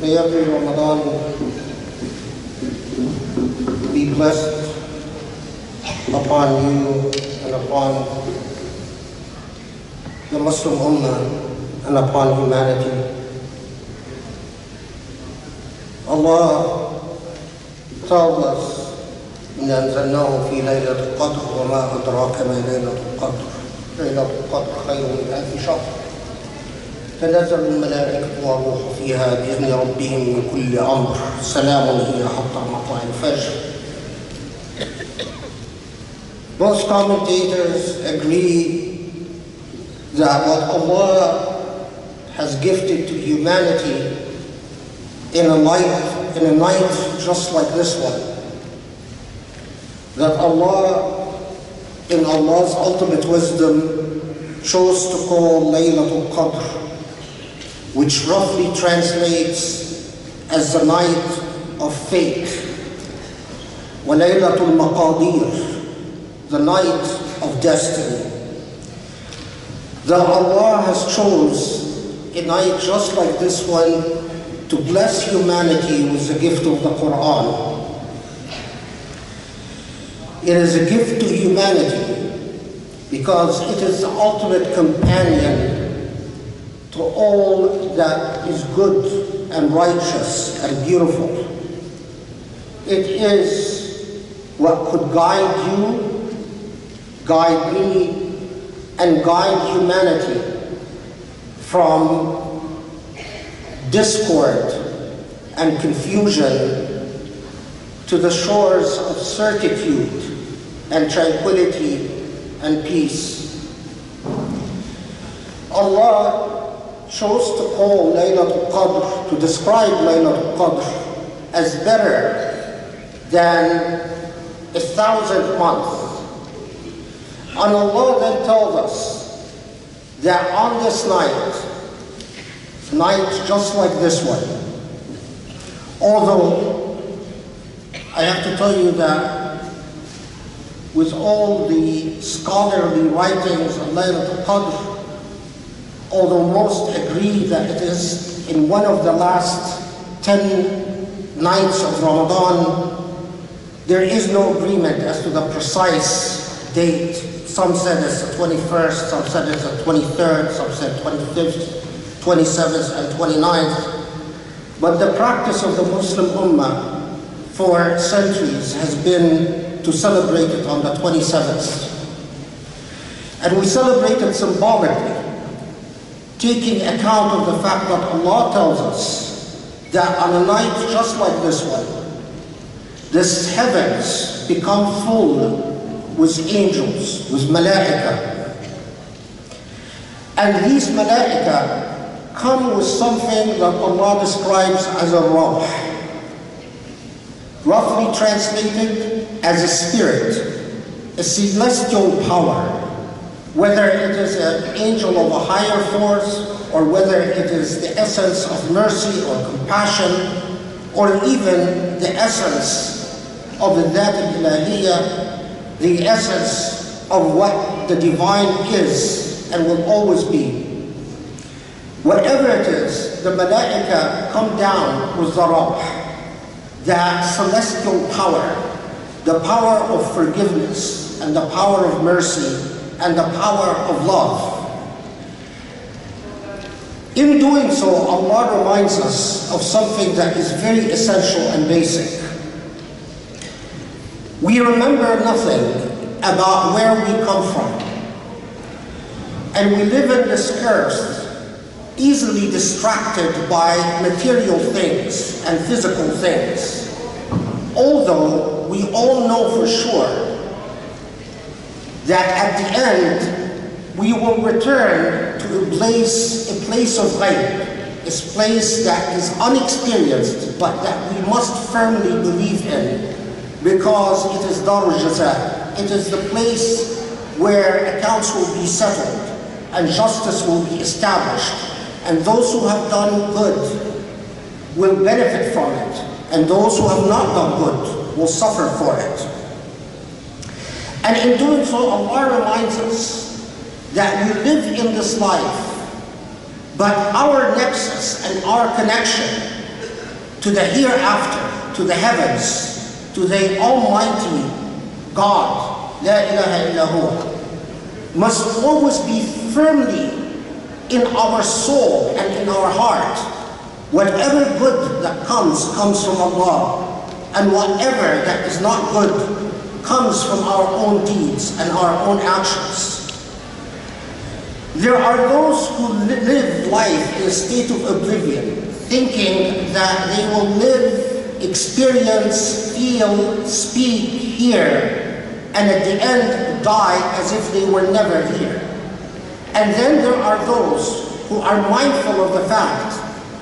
May every Ramadan be blessed upon you and upon the Muslim Ummah and upon humanity. Allah tells us إن أنزلناه في ليلة القدر وما أدراك ما ليلة القدر ليلة القدر خير من ألف شهر تنزل الملائكة والروح فيها بإذن ربهم من كل أمر سلام هي حتى مطلع الفجر Most commentators agree that what Allah has gifted to humanity in a night, in a night just like this one, that Allah, in Allah's ultimate wisdom, chose to call Laylatul Qadr, which roughly translates as the night of fate, وَلَيْلَةُ الْمَقَادِيرِ the night of destiny. That Allah has chose a night just like this one to bless humanity with the gift of the Quran. It is a gift to humanity because it is the ultimate companion to all that is good and righteous and beautiful. It is what could guide you, guide me, and guide humanity from discord and confusion to the shores of certitude and tranquility and peace. Allah chose to call Laylatul Qadr, to describe Laylatul Qadr as better than a thousand months. And Allah then tells us that on this night, night just like this one, although I have to tell you that with all the scholarly writings on Laylatul Qadr, although most agree that it is in one of the last 10 nights of Ramadan, there is no agreement as to the precise date. Some said it's the 21st, some said it's the 23rd, some said 25th, 27th, and 29th. But the practice of the Muslim Ummah for centuries has been to celebrate it on the 27th. And we celebrate it symbolically, taking account of the fact that Allah tells us that on a night just like this one, this heavens become full with angels, with malaika. And these malaika come with something that Allah describes as a ruh, roughly translated as a spirit, a celestial power, whether it is an angel of a higher force or whether it is the essence of mercy or compassion or even the essence of the Dhat al the essence of what the divine is and will always be. Whatever it is, the malaika come down with the ruh, the celestial power, the power of forgiveness and the power of mercy and the power of love. In doing so, Allah reminds us of something that is very essential and basic. We remember nothing about where we come from. And we live in this earth easily distracted by material things and physical things. Although we all know for sure that at the end we will return to a place, a place of ghaib, a place that is unexperienced but that we must firmly believe in because it is Darul Jaza. It is the place where accounts will be settled and justice will be established and those who have done good will benefit from it and those who have not done good will suffer for it. And in doing so, Allah reminds us that we live in this life, but our nexus and our connection to the hereafter, to the heavens, to the Almighty God, La ilaha illa huwa, must always be firmly in our soul and in our heart. Whatever good that comes, comes from Allah. And whatever that is not good comes from our own deeds and our own actions. There are those who li- live life in a state of oblivion, thinking that they will live, experience, feel, speak, hear, and at the end die as if they were never here. And then there are those who are mindful of the fact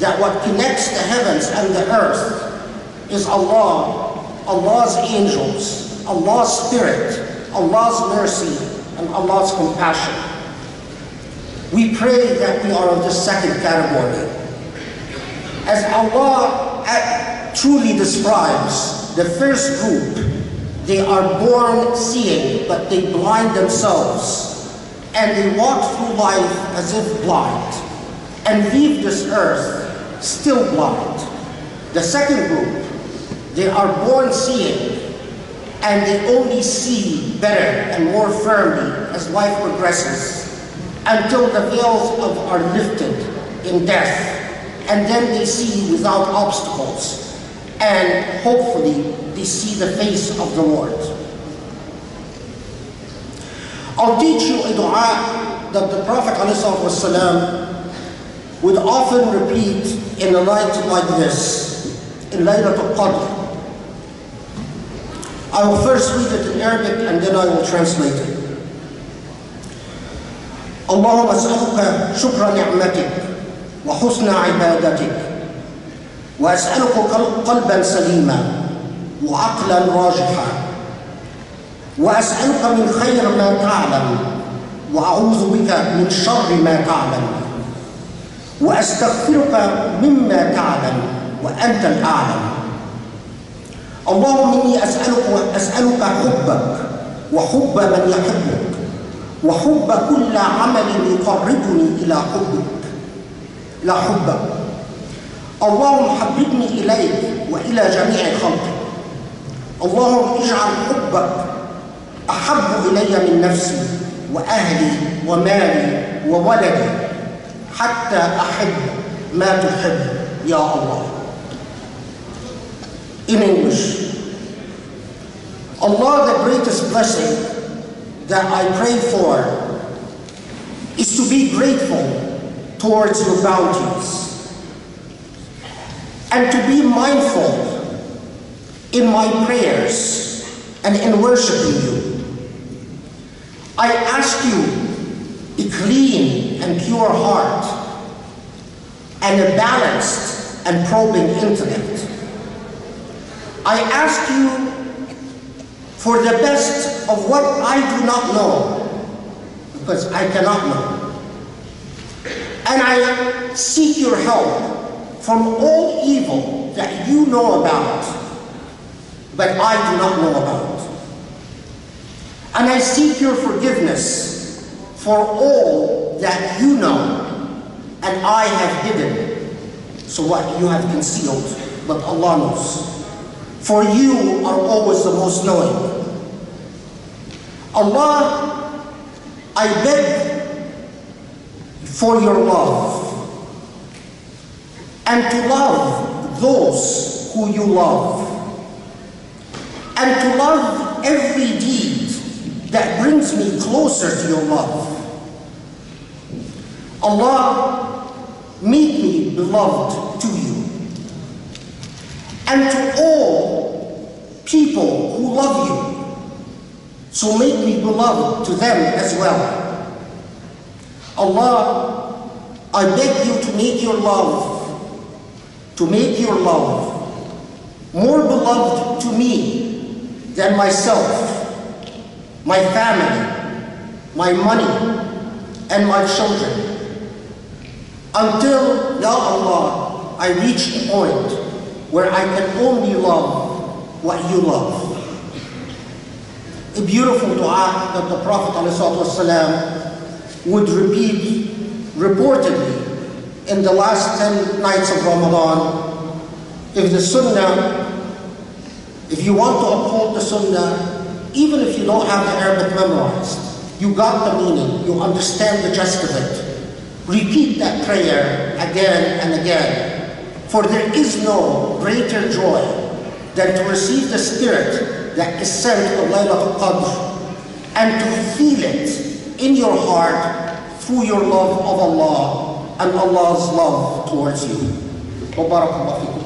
that what connects the heavens and the earth is Allah, Allah's angels, Allah's spirit, Allah's mercy, and Allah's compassion. We pray that we are of the second category. As Allah truly describes the first group, they are born seeing, but they blind themselves, and they walk through life as if blind, and leave this earth still blind. The second group, they are born seeing, and they only see better and more firmly as life progresses until the veils of are lifted in death, and then they see without obstacles, and hopefully they see the face of the Lord. I'll teach you a dua that the Prophet ﷺ would often repeat in a night like this, in Laylatul Qadr. I will first read it in Arabic and then I will translate it. اللهم اسالك شكر نعمتك وحسن عبادتك واسالك قلبا سليما وعقلا راجحا واسالك من خير ما تعلم واعوذ بك من شر ما تعلم واستغفرك مما تعلم وانت الاعلم اللهم إني أسألك أسألك حبك وحب من يحبك وحب كل عمل يقربني إلى حبك إلى حبك. اللهم حببني إليك وإلى جميع خلقك. اللهم اجعل حبك أحب إلي من نفسي وأهلي ومالي وولدي حتى أحب ما تحب يا الله. In english. Allah the greatest blessing that I pray for is to be grateful towards your bounties and to be mindful in my prayers and in worshiping you. I ask you a clean and pure heart and a balanced and probing intellect. I ask you for the best of what I do not know, because I cannot know. And I seek your help from all evil that you know about, but I do not know about. And I seek your forgiveness for all that you know and I have hidden. So what you have concealed, but Allah knows. For you are always the most knowing. Allah, I beg for your love and to love those who you love and to love every deed that brings me closer to your love. Allah, make me beloved to you and to all people who love you. So make me beloved to them as well. Allah, I beg you to make your love, to make your love more beloved to me than myself, my family, my money, and my children. Until, Ya Allah, I reach a point where I can only love what you love. A beautiful dua that the Prophet ﷺ would repeat reportedly in the last 10 nights of Ramadan if the Sunnah, if you want to uphold the Sunnah, even if you don't have the Arabic memorized, you got the meaning, you understand the gist of it. Repeat that prayer again and again, for there is no greater joy than to receive the spirit that is sent of Laylatul Qadr and to feel it in your heart through your love of Allah and Allah's love towards you. وبارك الله فيكم